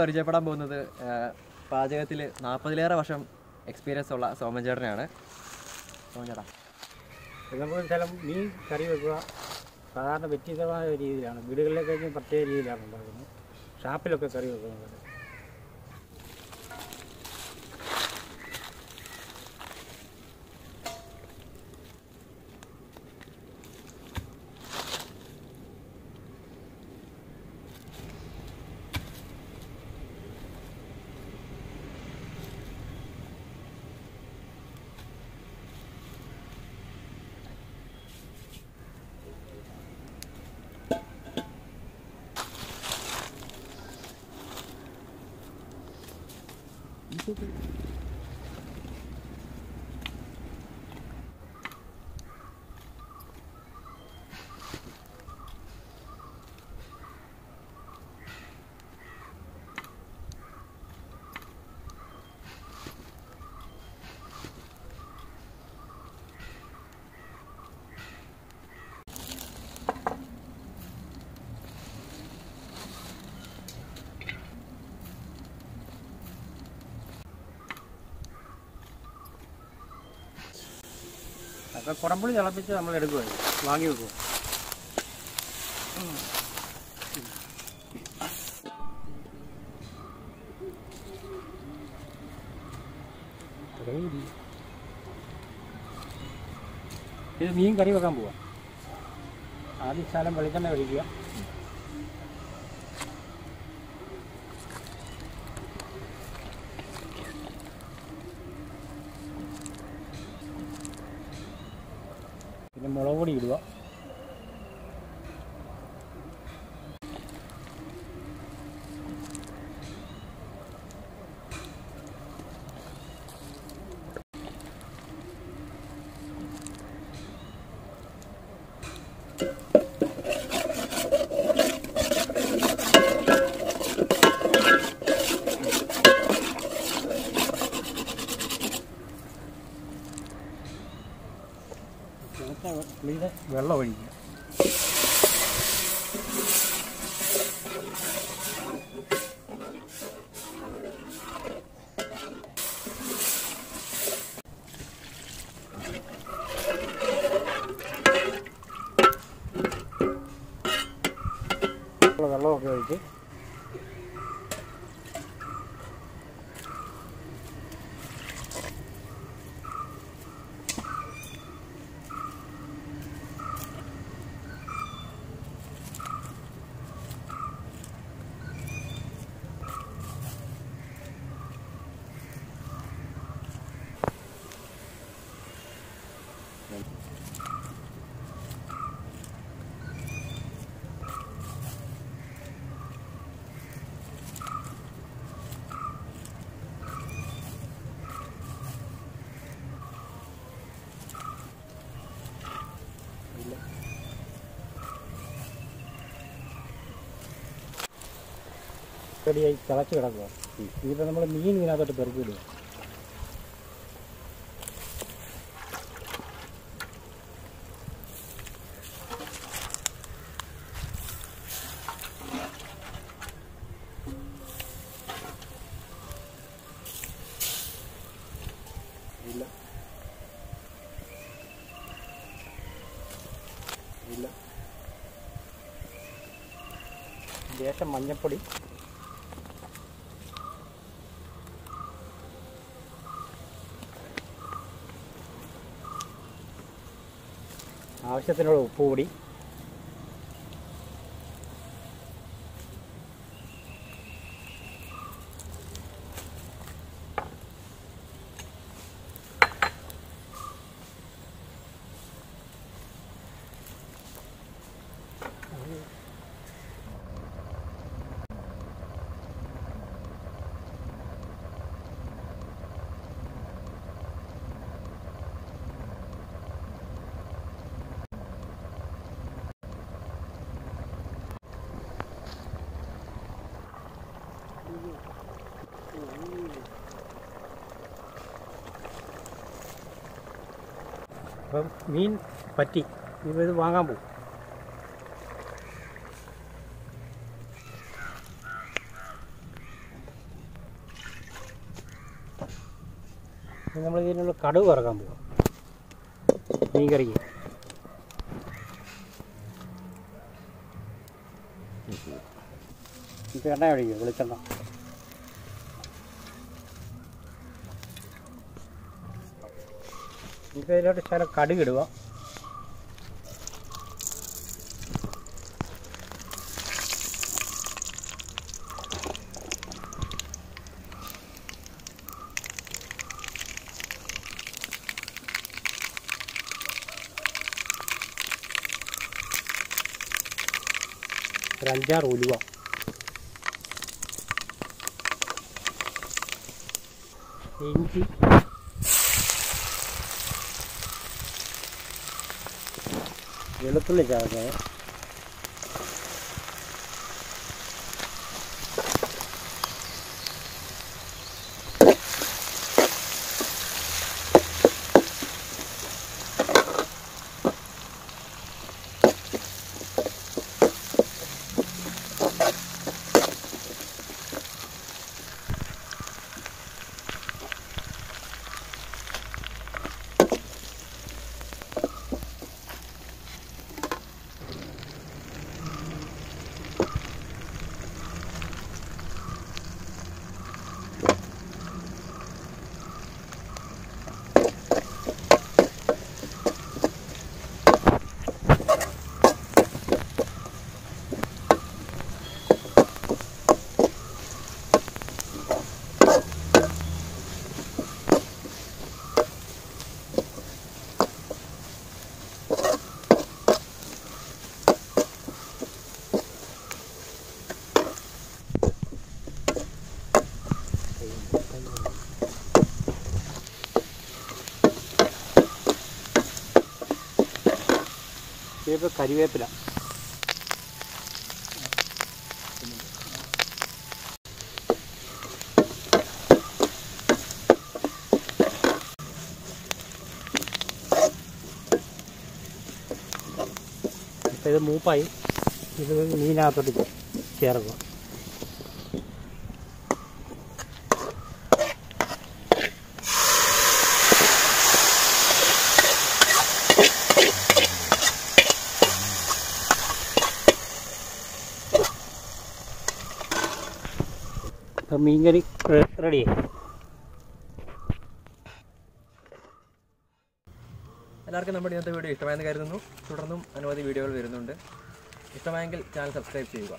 പരിചയപ്പെടാൻ പോകുന്നത് പാചകത്തിൽ നാൽപ്പതിലേറെ വർഷം എക്സ്പീരിയൻസ് ഉള്ള സോമൻ ചേട്ടനെയാണ്. സോമൻ ചേട്ടാ. മീൻ കറി വെക്കുക സാധാരണ വ്യത്യസ്തമായ രീതിയിലാണ്. വീടുകളിലൊക്കെ പ്രത്യേക രീതിയിലാണ് ഉണ്ടാക്കുന്നത്. ഷാപ്പിലൊക്കെ കറി വെക്കുന്നത്. 보고 കുടമ്പുളി തിളപ്പിച്ച് നമ്മൾ എടുക്കുകയാണ് വാങ്ങി വെക്കുക ഇത് മീൻ കറി വെക്കാൻ പോവാം. ആദ്യം ശാലം വെളിച്ചെണ്ണ ഒഴിക്കുക. മുളക് പൊടി ഇടുക വെള്ളം ഒഴിക്കുക. വെള്ളമൊക്കെ ഒഴിച്ച് റെഡിയായി തിളച്ച് കിടക്കുക ഇതിപ്പോൾ നമ്മൾ മീൻ ഇതിനകത്തോട്ട് പെറുക്കി ഇടുക ഇല്ല. ഇല്ല. ലേശം മഞ്ഞപ്പൊടി. ആവശ്യത്തിനുള്ള ഉപ്പ് അപ്പം മീൻ പറ്റി. ഇവ ഇത് വാങ്ങാൻ പോകും. നമ്മൾ ഇതിനുള്ള കടുവ് വറക്കാൻ പോകും മീൻകറിക്ക്. എനിക്ക് എണ്ണ ഒഴിക്കും വെളിച്ചെണ്ണ. ഇപ്പോൾ ഇതിലോട്ട് ശകലം കടുകിടുക. ഒരു അഞ്ചാറ് ഉലുവ. ഇഞ്ചി. വെളുത്തുള്ളി ചേർക്കുക ഇപ്പോൾ കരിവേപ്പില. ഇത് മൂപ്പായി. ഇത് മീനകത്തോട്ട് ചേർക്കുക. ഇപ്പം മീൻകറി റെഡിയായി എല്ലാവർക്കും നമ്മുടെ ഇന്നത്തെ വീഡിയോ ഇഷ്ടമായെന്ന് കരുതുന്നു. തുടർന്നും അനവധി വീഡിയോകൾ വരുന്നുണ്ട്. ഇഷ്ടമായെങ്കിൽ ചാനൽ സബ്സ്ക്രൈബ് ചെയ്യുക.